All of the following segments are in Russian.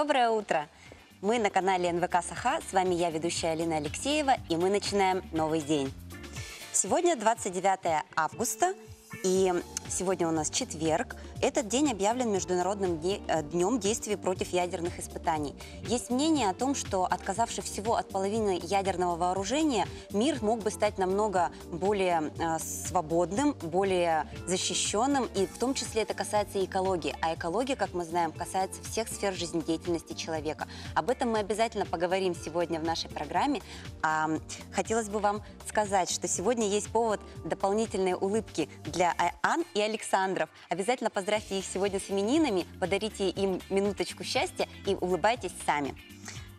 Доброе утро! Мы на канале НВК Саха. С вами я, ведущая Алина Алексеева, и мы начинаем новый день. Сегодня 29 августа, и сегодня у нас четверг. Этот день объявлен Международным э, днем действий против ядерных испытаний. Есть мнение о том, что отказавшись всего от половины ядерного вооружения, мир мог бы стать намного более э, свободным, более защищенным, и в том числе это касается и экологии. А экология, как мы знаем, касается всех сфер жизнедеятельности человека. Об этом мы обязательно поговорим сегодня в нашей программе. А, хотелось бы вам сказать, что сегодня есть повод дополнительной улыбки для А- Ан и Александров. Обязательно поздравьте их сегодня с именинами, подарите им минуточку счастья и улыбайтесь сами.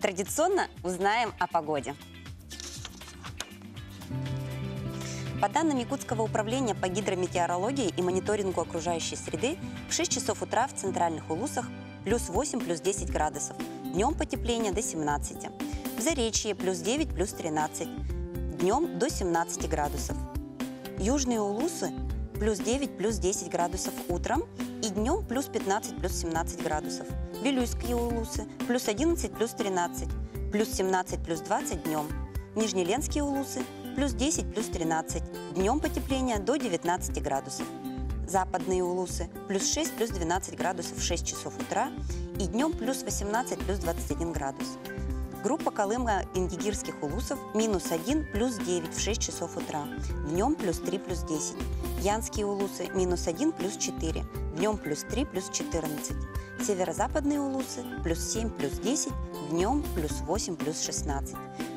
Традиционно узнаем о погоде. По данным Якутского управления по гидрометеорологии и мониторингу окружающей среды, в 6 часов утра в центральных Улусах плюс 8, плюс 10 градусов. Днем потепление до 17. В Заречье плюс 9, плюс 13. Днем до 17 градусов. Южные Улусы плюс 9, плюс 10 градусов утром и днем плюс 15, плюс 17 градусов. Вилюйские Улусы плюс 11, плюс 13. Плюс 17, плюс 20 днем. Нижнеленские Улусы плюс 10, плюс 13. Днем потепление до 19 градусов. Западные Улусы плюс 6, плюс 12 градусов в 6 часов утра и днем плюс 18, плюс 21 градус. Группа Колыма-Индигирских улусов минус 1 плюс 9 в 6 часов утра. Днем плюс 3 плюс 10. Янские улусы минус 1 плюс 4. Днем плюс 3 плюс 14. Северо-западные улусы плюс 7 плюс 10. Днем плюс 8 плюс 16.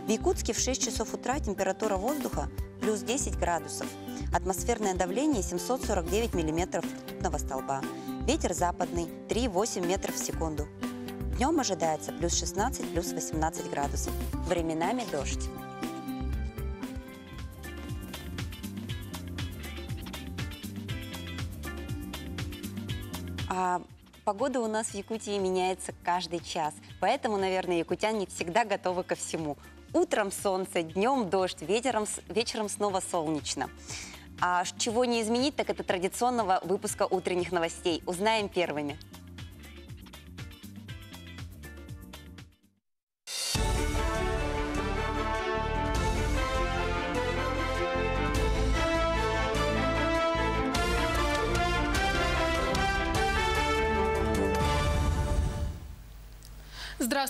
В Якутске в 6 часов утра температура воздуха плюс 10 градусов. Атмосферное давление 749 миллиметров ртутного столба. Ветер западный 3,8 метров в секунду. Днем ожидается плюс 16, плюс 18 градусов. Временами дождь. А погода у нас в Якутии меняется каждый час. Поэтому, наверное, якутяне всегда готовы ко всему. Утром солнце, днем дождь, вечером, вечером снова солнечно. А чего не изменить, так это традиционного выпуска утренних новостей. Узнаем первыми.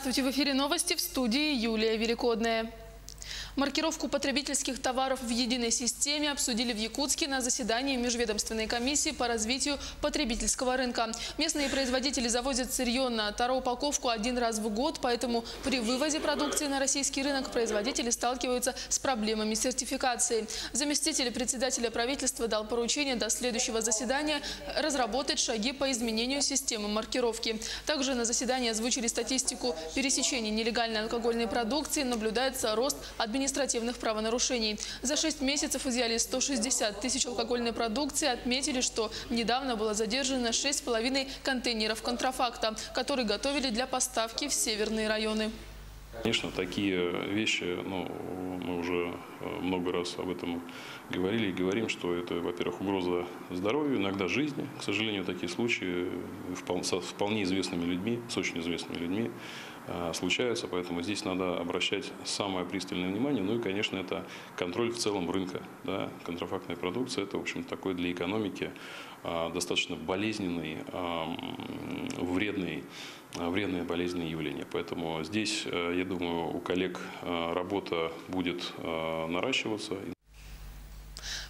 Здравствуйте, в эфире новости в студии Юлия Великодная. Маркировку потребительских товаров в единой системе обсудили в Якутске на заседании Межведомственной комиссии по развитию потребительского рынка. Местные производители завозят сырье на тароупаковку один раз в год, поэтому при вывозе продукции на российский рынок производители сталкиваются с проблемами сертификации. Заместитель председателя правительства дал поручение до следующего заседания разработать шаги по изменению системы маркировки. Также на заседании озвучили статистику пересечения нелегальной алкогольной продукции. Наблюдается рост административных правонарушений. За 6 месяцев изъяли 160 тысяч алкогольной продукции. Отметили, что недавно было задержано 6,5 контейнеров контрафакта, которые готовили для поставки в северные районы. Конечно, такие вещи, ну, мы уже э, много раз об этом говорили и говорим, что это, во-первых, угроза здоровью, иногда жизни. К сожалению, такие случаи со вполне известными людьми, с очень известными людьми случаются, поэтому здесь надо обращать самое пристальное внимание. Ну и, конечно, это контроль в целом рынка. Да? Контрафактная продукция – это, в общем, такой для экономики э, достаточно болезненный, вредный э, вредные болезненные явления. Поэтому здесь, э, я думаю, у коллег работа будет наращиваться.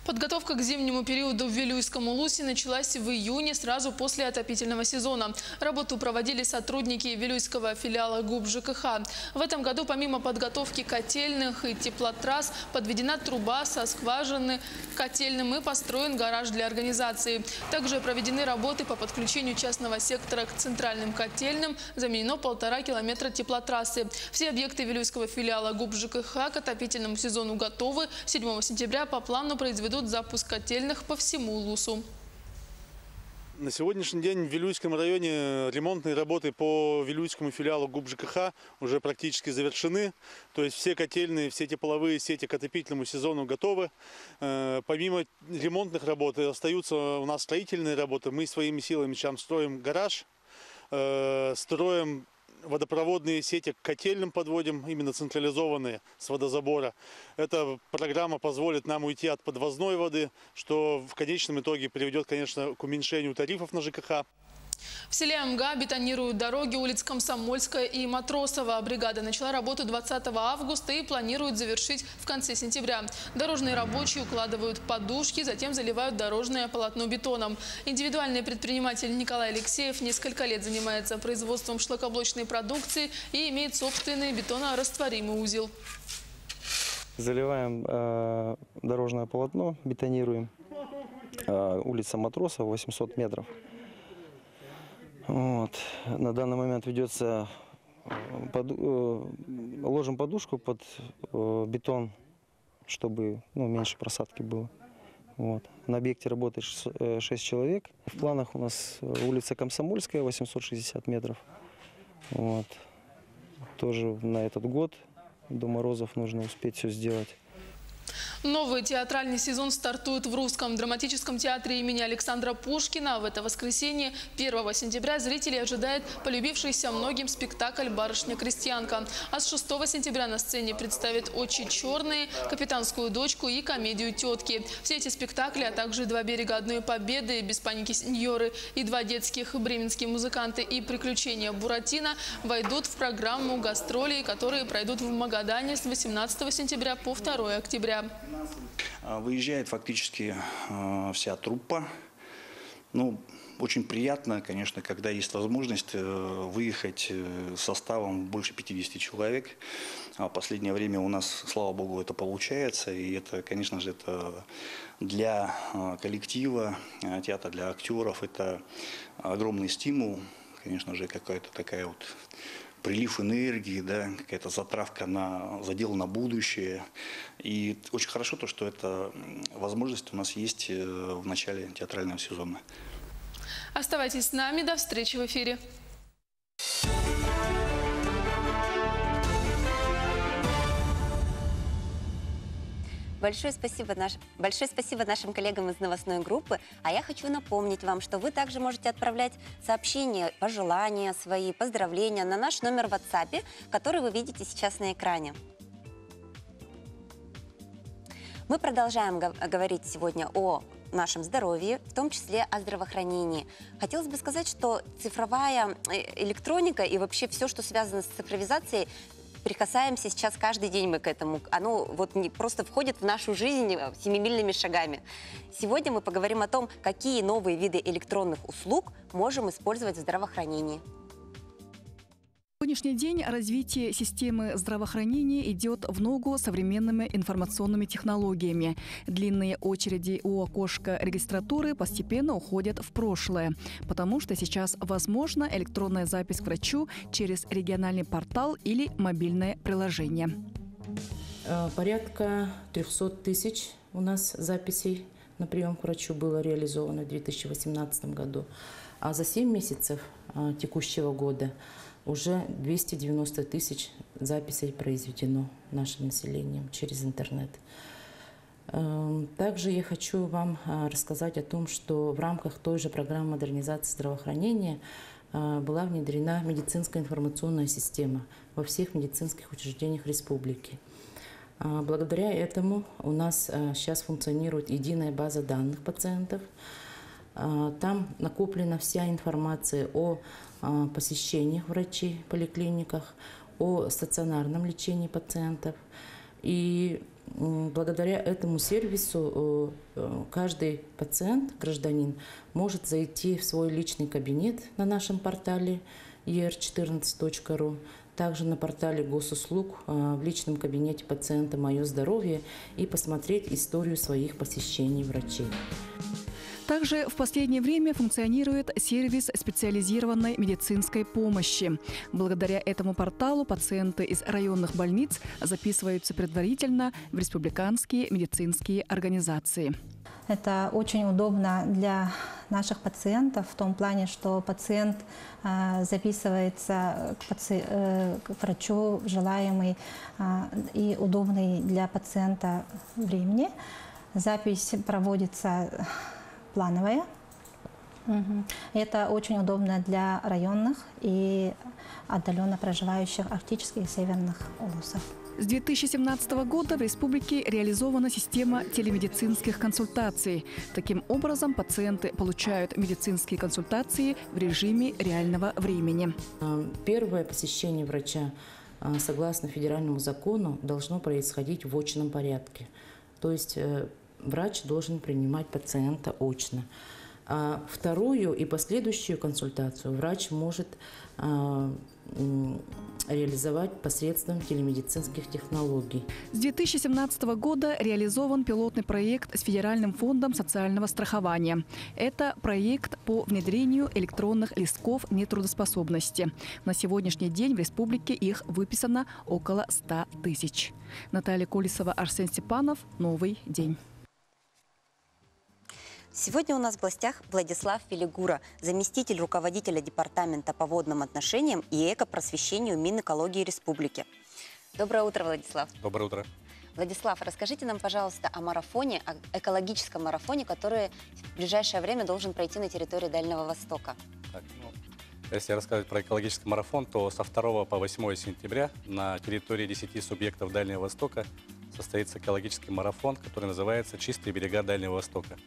Подготовка к зимнему периоду в Вилюйском Улусе началась в июне, сразу после отопительного сезона. Работу проводили сотрудники Вилюйского филиала ГУП ЖКХ. В этом году помимо подготовки котельных и теплотрасс подведена труба со скважины котельным и построен гараж для организации. Также проведены работы по подключению частного сектора к центральным котельным. Заменено полтора километра теплотрассы. Все объекты Вилюйского филиала ГУП ЖКХ к отопительному сезону готовы. 7 сентября по плану произведут запуск котельных по всему Улусу. На сегодняшний день в Вилюйском районе ремонтные работы по Вилюйскому филиалу ГУП ЖКХ уже практически завершены. То есть все котельные, все тепловые сети к отопительному сезону готовы. Э, Помимо ремонтных работ остаются у нас строительные работы. Мы своими силами сейчас строим гараж, э, строим водопроводные сети к котельным подводим, именно централизованные с водозабора. Эта программа позволит нам уйти от подвозной воды, что в конечном итоге приведет, конечно, к уменьшению тарифов на ЖКХ. В селе Амга бетонируют дороги улиц Комсомольская и Матросова. Бригада начала работу 20 августа и планирует завершить в конце сентября. Дорожные рабочие укладывают подушки, затем заливают дорожное полотно бетоном. Индивидуальный предприниматель Николай Алексеев несколько лет занимается производством шлакоблочной продукции и имеет собственный бетонорастворимый узел. Заливаем э, дорожное полотно, бетонируем. Э, улица Матросова, 800 метров. Вот. На данный момент ведется, э, поду- э, ложим подушку под э, бетон, чтобы ну, меньше просадки было. Вот. На объекте работает 6 человек. В планах у нас улица Комсомольская, 860 метров. Вот. Тоже на этот год до морозов нужно успеть все сделать. Новый театральный сезон стартует в Русском драматическом театре имени Александра Пушкина. В это воскресенье, 1 сентября, зрители ожидают полюбившийся многим спектакль «Барышня-крестьянка». А с 6 сентября на сцене представят «Очи черные», «Капитанскую дочку» и комедию «Тетки». Все эти спектакли, а также «Два берега одной победы», «Без паники сеньоры» и два детских «Бременские музыканты» и «Приключения Буратино» войдут в программу гастролей, которые пройдут в Магадане с 18 сентября по 2 октября. А, Выезжает фактически э, вся труппа. Ну, очень приятно, конечно, когда есть возможность э, выехать э, составом больше 50 человек. А в последнее время у нас, слава богу, это получается. И это, конечно же, это для коллектива, театра, для актеров, это огромный стимул. Конечно же, какая-то такая вот прилив энергии, да, какая-то затравка на задел на будущее. И очень хорошо то, что эта возможность у нас есть э, в начале театрального сезона. Оставайтесь с нами. До встречи в эфире. Большое спасибо, наш... Большое спасибо нашим коллегам из новостной группы. А я хочу напомнить вам, что вы также можете отправлять сообщения, пожелания свои, поздравления на наш номер в WhatsApp, который вы видите сейчас на экране. Мы продолжаем гов- говорить сегодня о нашем здоровье, в том числе о здравоохранении. Хотелось бы сказать, что цифровая э, электроника и вообще все, что связано с цифровизацией, прикасаемся сейчас каждый день мы к этому. Оно вот не просто входит в нашу жизнь э, семимильными шагами. Сегодня мы поговорим о том, какие новые виды электронных услуг можем использовать в здравоохранении. Сегодняшний день развитие системы здравоохранения идет в ногу современными информационными технологиями. Длинные очереди у окошка регистратуры постепенно уходят в прошлое, потому что сейчас возможна электронная запись к врачу через региональный портал или мобильное приложение. Э, Порядка 300 тысяч у нас записей на прием к врачу было реализовано в 2018 году. А за 7 месяцев э, текущего года уже 290 тысяч записей произведено нашим населением через интернет. Эм, Также я хочу вам э, рассказать о том, что в рамках той же программы модернизации здравоохранения э, была внедрена медицинская информационная система во всех медицинских учреждениях республики. А, Благодаря этому у нас э, сейчас функционирует единая база данных пациентов. Там накоплена вся информация о посещениях врачей в поликлиниках, о стационарном лечении пациентов. И благодаря этому сервису э, э, каждый пациент, гражданин, может зайти в свой личный кабинет на нашем портале er14.ru, также на портале госуслуг э, в личном кабинете пациента «Мое здоровье» и посмотреть историю своих посещений врачей. Также в последнее время функционирует сервис специализированной медицинской помощи. Благодаря этому порталу пациенты из районных больниц записываются предварительно в республиканские медицинские организации. Это очень удобно для наших пациентов в том плане, что пациент э, записывается к, паци- э, к врачу в желаемый э, и удобный для пациента времени. Запись проводится плановая. Это очень удобно для районных и отдаленно проживающих арктических и северных улусов. С 2017 года в республике реализована система телемедицинских консультаций. Таким образом, пациенты получают медицинские консультации в режиме реального времени. А, Первое посещение врача, а, согласно федеральному закону, должно происходить в очном порядке. То есть э, врач должен принимать пациента очно. А вторую и последующую консультацию врач может а, реализовать посредством телемедицинских технологий. С 2017 года реализован пилотный проект с Федеральным фондом социального страхования. Это проект по внедрению электронных листков нетрудоспособности. На сегодняшний день в республике их выписано около 100 тысяч. Наталья Колесова, Арсен Степанов. Новый день. Сегодня у нас в гостях Владислав Филигура, заместитель руководителя Департамента по водным отношениям и экопросвещению Минэкологии Республики. Доброе утро, Владислав. Доброе утро. Владислав, расскажите нам, пожалуйста, о марафоне, о экологическом марафоне, который в ближайшее время должен пройти на территории Дальнего Востока. Так, ну, если рассказывать про экологический марафон, то со 2 по 8 сентября на территории 10 субъектов Дальнего Востока состоится экологический марафон, который называется «Чистые берега Дальнего Востока».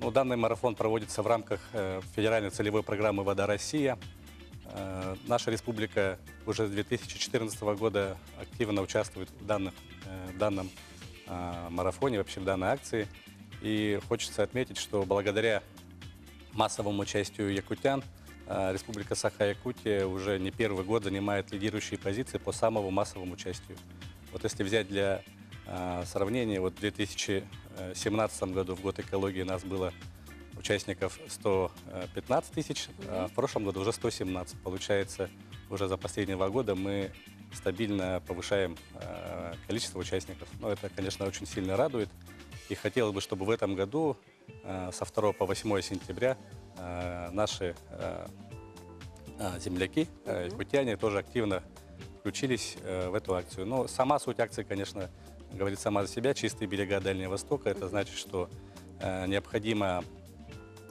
Ну, данный марафон проводится в рамках э, федеральной целевой программы «Вода Россия». Э, наша республика уже с 2014 года активно участвует в, данных, э, в данном э, марафоне, вообще в данной акции. И хочется отметить, что благодаря массовому участию якутян э, Республика Саха-Якутия уже не первый год занимает лидирующие позиции по самому массовому участию. Вот если взять для э, сравнения, вот в 2017 году, в год экологии, нас было участников 115 тысяч, а в прошлом году уже 117. Получается, уже за последние два года мы стабильно повышаем э, количество участников. Но это, конечно, очень сильно радует. И хотелось бы, чтобы в этом году э, со 2 по 8 сентября наши земляки, якутяне, тоже активно включились в эту акцию. Но сама суть акции, конечно, говорит сама за себя. Чистые берега Дальнего Востока. Это значит, что э, необходимо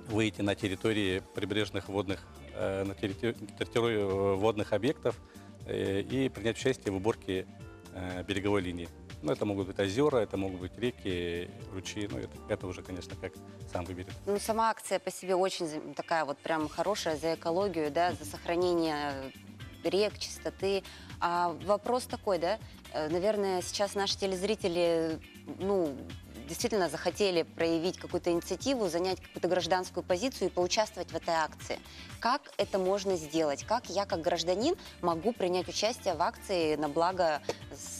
выйти на территории прибрежных водных, э, на территори- территорию э, водных объектов э, и принять участие в уборке э, береговой линии. Ну, это могут быть озера, это могут быть реки, ручьи. Ну, это, это уже, конечно, как сам выберет. Ну, сама акция по себе очень такая вот прям хорошая за экологию, да, за сохранение рек, чистоты. А вопрос такой, да, э, наверное, сейчас наши телезрители, ну, действительно захотели проявить какую-то инициативу, занять какую-то гражданскую позицию и поучаствовать в этой акции. Как это можно сделать? Как я, как гражданин, могу принять участие в акции на благо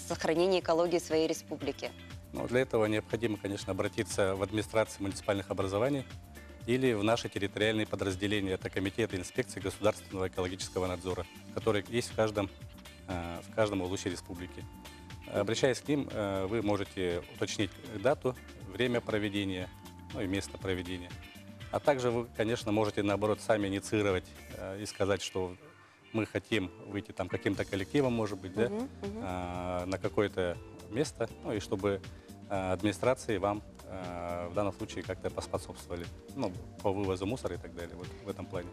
сохранения экологии своей республики? Но для этого необходимо, конечно, обратиться в администрации муниципальных образований или в наши территориальные подразделения. Это комитеты инспекции государственного экологического надзора, которые есть в каждом, э, в каждом улусе республики. Обращаясь к ним, э, вы можете уточнить дату, время проведения, ну и место проведения. А также вы, конечно, можете, наоборот, сами инициировать э, и сказать, что мы хотим выйти там каким-то коллективом, может быть, да, мгм. а, на какое-то место, ну и чтобы администрации вам в данном случае как-то поспособствовали, ну, по вывозу мусора и так далее, вот в этом плане.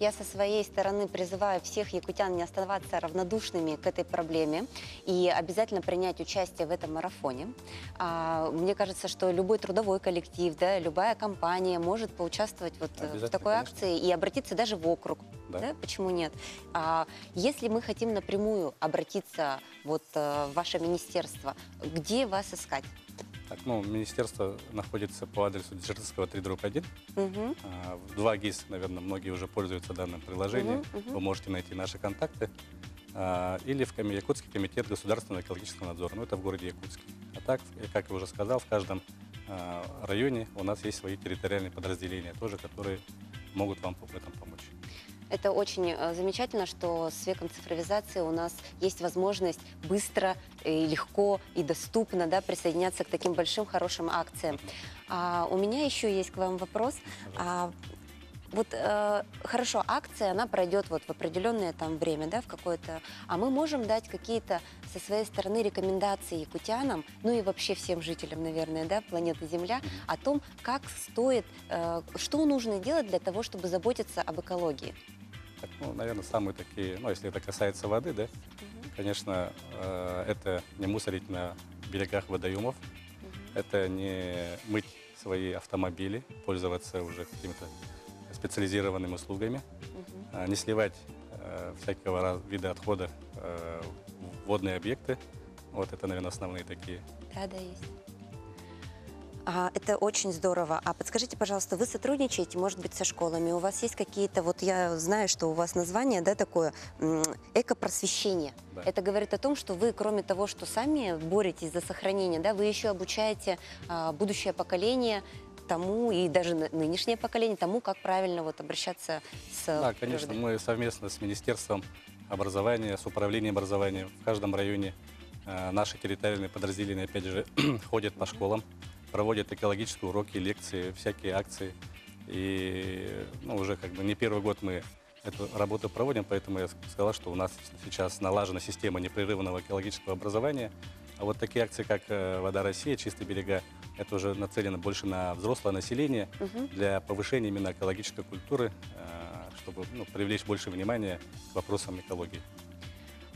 Я со своей стороны призываю всех якутян не оставаться равнодушными к этой проблеме и обязательно принять участие в этом марафоне. А, мне кажется, что любой трудовой коллектив, да, любая компания может поучаствовать вот э, в такой конечно. акции и обратиться даже в округ. Да. Да, почему нет? А, если мы хотим напрямую обратиться вот, э, в ваше министерство, где вас искать? Так, ну, министерство находится по адресу Дзержинского 3 дробь 1. Мгм. А, В 2 ГИС, наверное, многие уже пользуются данным приложением. Мгм, мгм. Вы можете найти наши контакты. А, Или в коми- Якутский комитет государственного экологического надзора. Ну, это в городе Якутске. А так, как я уже сказал, в каждом а, районе у нас есть свои территориальные подразделения тоже, которые могут вам в этом помочь. Это очень э, замечательно, что с веком цифровизации у нас есть возможность быстро, и легко и доступно да, присоединяться к таким большим хорошим акциям. А, у меня еще есть к вам вопрос. А, Вот э, хорошо, акция, она пройдет вот в определенное там время, да, в какое-то. А мы можем дать какие-то со своей стороны рекомендации якутянам, ну и вообще всем жителям, наверное, да, планеты Земля, о том, как стоит, э, что нужно делать для того, чтобы заботиться об экологии. Так, ну, наверное, самые такие, ну, если это касается воды, да, конечно, э, это не мусорить на берегах водоемов, это не мыть свои автомобили, пользоваться уже какими-то специализированными услугами, а, не сливать э, всякого вида отхода э, в водные объекты. Вот это, наверное, основные такие. Да, да, есть. А, это очень здорово. А подскажите, пожалуйста, вы сотрудничаете, может быть, со школами? У вас есть какие-то, вот я знаю, что у вас название, да, такое, экопросвещение. Да. Это говорит о том, что вы, кроме того, что сами боретесь за сохранение, да, вы еще обучаете а, будущее поколение тому, и даже ны- нынешнее поколение, тому, как правильно вот обращаться с Да, конечно, мы совместно с Министерством образования, с Управлением образования в каждом районе э, наши территориальные подразделения, опять же, ходят по школам, проводят экологические уроки, лекции, всякие акции. И ну, уже как бы не первый год мы эту работу проводим, поэтому я сказал, что у нас сейчас налажена система непрерывного экологического образования. А вот такие акции, как э, «Вода России», «Чистые берега», это уже нацелено больше на взрослое население Мгм. для повышения именно экологической культуры, э, чтобы ну, привлечь больше внимания к вопросам экологии.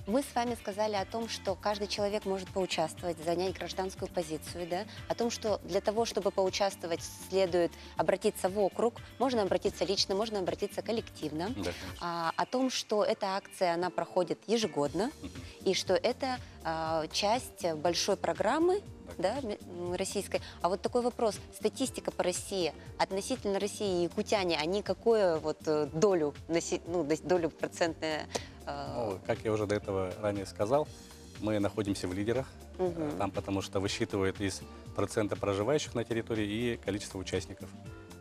Мы с вами сказали о том, что каждый человек может поучаствовать, занять гражданскую позицию, да? О том, что для того, чтобы поучаствовать, следует обратиться в округ, можно обратиться лично, можно обратиться коллективно. Да, конечно. А, о том, что эта акция, она проходит ежегодно, и что это а, часть большой программы, да, российской. А вот такой вопрос. Статистика по России. Относительно России и якутяне, они какую вот э, долю, ну, долю процентная э, Ну, как я уже до этого ранее сказал, мы находимся в лидерах, Мгм. там потому что высчитывают из процента проживающих на территории и количество участников.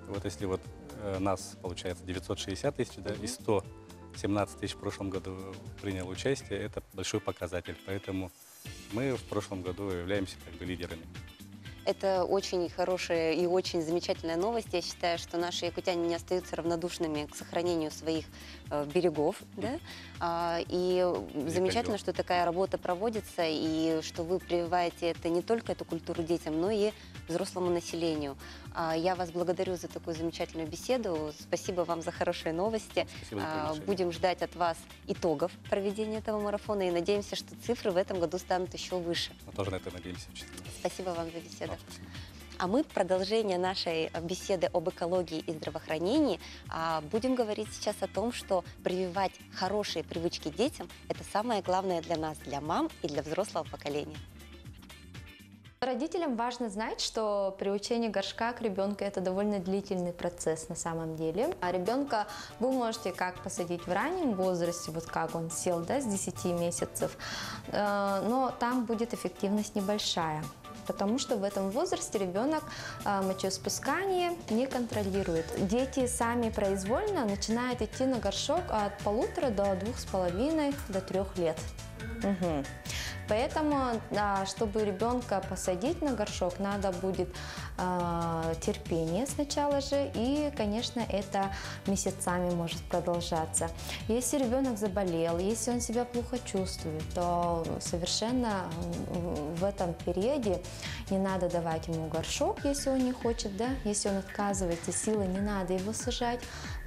Вот если вот э, нас, получается, 960 тысяч, да, и 117 тысяч в прошлом году приняло участие, это большой показатель. Поэтому мы в прошлом году являемся как бы лидерами. Это очень хорошая и очень замечательная новость. Я считаю, что наши якутяне не остаются равнодушными к сохранению своих э, берегов. Да? А, и замечательно, что такая работа проводится, и что вы прививаете это не только эту культуру детям, но и взрослому населению. А, я вас благодарю за такую замечательную беседу. Спасибо вам за хорошие новости. Спасибо за А, будем ждать от вас итогов проведения этого марафона и надеемся, что цифры в этом году станут еще выше. Мы тоже на это надеемся. сильно. Спасибо вам за беседу. Вам спасибо. А мы продолжение нашей беседы об экологии и здравоохранении а, будем говорить сейчас о том, что прививать хорошие привычки детям – это самое главное для нас, для мам и для взрослого поколения. Родителям важно знать, что приучение горшка к ребенку это довольно длительный процесс на самом деле. А ребенка вы можете как посадить в раннем возрасте, вот как он сел, да, с 10 месяцев, э, но там будет эффективность небольшая. Потому что в этом возрасте ребенок э, мочеиспускание не контролирует. Дети сами произвольно начинают идти на горшок от полутора до двух с половиной до трех лет. Мгм. Поэтому, чтобы ребенка посадить на горшок, надо будет а, терпение сначала же, и, конечно, это месяцами может продолжаться. Если ребенок заболел, если он себя плохо чувствует, то совершенно в этом периоде не надо давать ему горшок, если он не хочет, да, если он отказывается силой, не надо его сажать,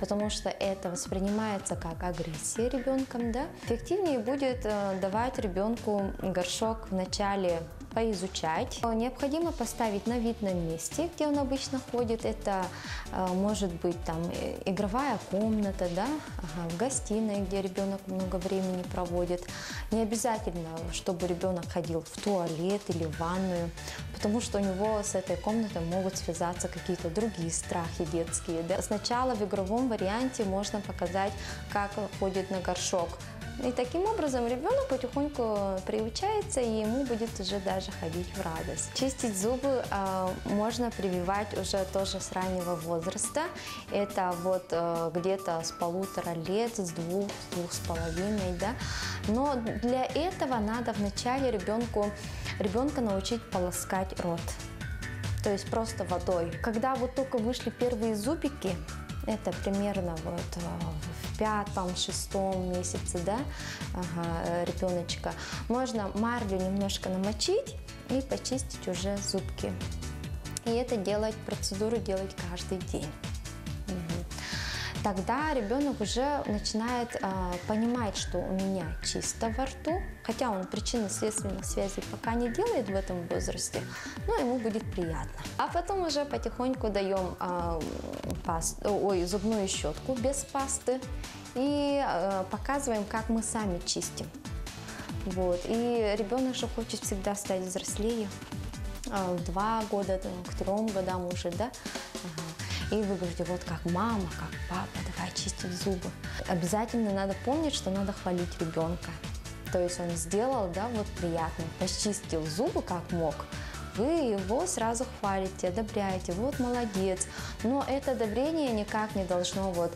потому что это воспринимается как агрессия ребенком, да. Эффективнее будет э, давать ребенку горшок в начале поизучать. Необходимо поставить на видном месте, где он обычно ходит. Это э, может быть там э, игровая комната, да, ага, в гостиной, где ребенок много времени проводит. Не обязательно, чтобы ребенок ходил в туалет или в ванную, потому что у него с этой комнатой могут связаться какие-то другие страхи детские. да. Сначала в игровом варианте можно показать, как ходит на горшок. И таким образом ребенок потихоньку приучается, и ему будет уже даже ходить в радость. Чистить зубы а, можно прививать уже тоже с раннего возраста. Это вот а, где-то с полутора лет, с двух, с двух с половиной, да. Но для этого надо вначале ребенку, ребенка научить полоскать рот. То есть просто водой. Когда вот только вышли первые зубики, это примерно вот э, в пятом, шестом месяце, да, ага, э, ребеночка, можно марлю немножко намочить и почистить уже зубки. И это делать, процедуру делать каждый день. Тогда ребенок уже начинает а, понимать, что у меня чисто во рту, хотя он причинно-следственной связи пока не делает в этом возрасте, но ему будет приятно. А потом уже потихоньку даем а, пас- ой, зубную щетку без пасты и а, показываем, как мы сами чистим. Вот. И ребенок же хочет всегда стать взрослее. А, в Два года, к трем годам уже, да? И вы говорите, вот как мама, как папа, давай чистить зубы. Обязательно надо помнить, что надо хвалить ребенка. То есть он сделал, да, вот приятно, почистил зубы как мог, вы его сразу хвалите, одобряете, вот молодец. Но это одобрение никак не должно вот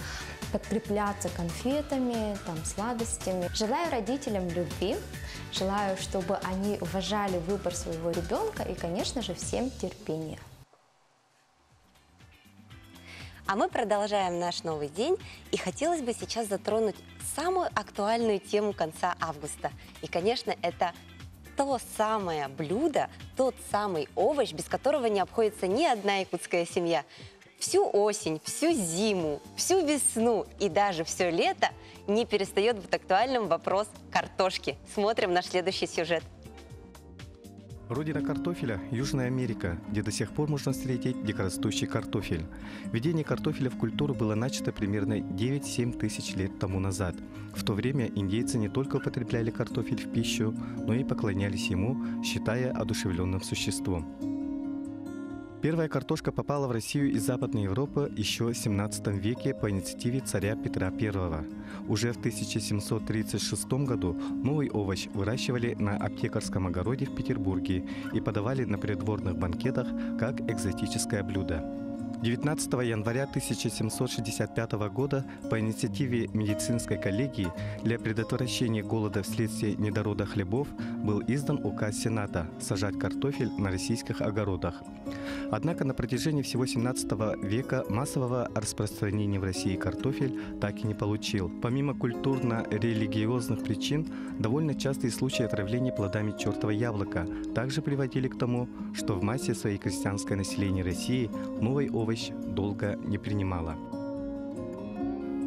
подкрепляться конфетами, там, сладостями. Желаю родителям любви, желаю, чтобы они уважали выбор своего ребенка и, конечно же, всем терпения. А мы продолжаем наш новый день, и хотелось бы сейчас затронуть самую актуальную тему конца августа. И, конечно, это то самое блюдо, тот самый овощ, без которого не обходится ни одна якутская семья. Всю осень, всю зиму, всю весну и даже все лето не перестает быть актуальным вопрос картошки. Смотрим наш следующий сюжет. Родина картофеля – Южная Америка, где до сих пор можно встретить дикорастущий картофель. Введение картофеля в культуру было начато примерно 9-7 тысяч лет тому назад. В то время индейцы не только употребляли картофель в пищу, но и поклонялись ему, считая одушевленным существом. Первая картошка попала в Россию из Западной Европы еще в 17 веке по инициативе царя Петра I. Уже в 1736 году новый овощ выращивали на аптекарском огороде в Петербурге и подавали на придворных банкетах как экзотическое блюдо. 19 января 1765 года по инициативе медицинской коллегии для предотвращения голода вследствие недорода хлебов был издан указ Сената сажать картофель на российских огородах. Однако на протяжении всего 17 века массового распространения в России картофель так и не получил. Помимо культурно-религиозных причин, довольно частые случаи отравления плодами чертова яблока также приводили к тому, что в массе своей крестьянское население России новый овощ долго не принимало.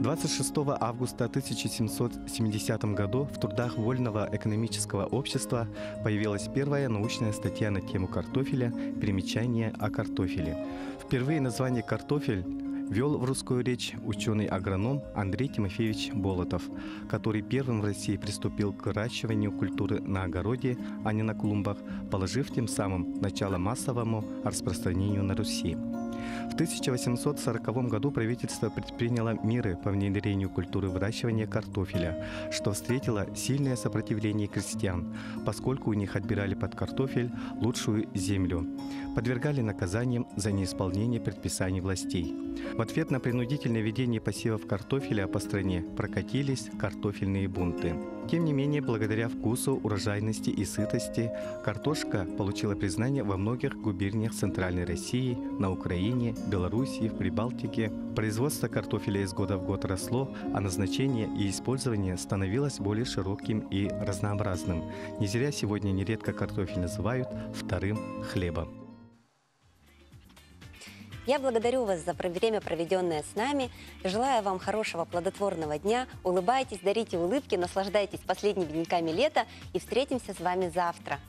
26 августа 1770 году в трудах Вольного экономического общества появилась первая научная статья на тему картофеля «Примечание о картофеле». Впервые название «картофель» вел в русскую речь ученый-агроном Андрей Тимофеевич Болотов, который первым в России приступил к выращиванию культуры на огороде, а не на клумбах, положив тем самым начало массовому распространению на Руси. В 1840 году правительство предприняло меры по внедрению культуры выращивания картофеля, что встретило сильное сопротивление крестьян, поскольку у них отбирали под картофель лучшую землю, подвергали наказаниям за неисполнение предписаний властей. В ответ на принудительное ведение посевов картофеля по стране прокатились картофельные бунты. Тем не менее, благодаря вкусу, урожайности и сытости, картошка получила признание во многих губерниях Центральной России, на Украине, Белоруссии, в Прибалтике. Производство картофеля из года в год росло, а назначение и использование становилось более широким и разнообразным. Не зря сегодня нередко картофель называют вторым хлебом. Я благодарю вас за время, проведенное с нами. Желаю вам хорошего плодотворного дня. Улыбайтесь, дарите улыбки, наслаждайтесь последними деньками лета и встретимся с вами завтра.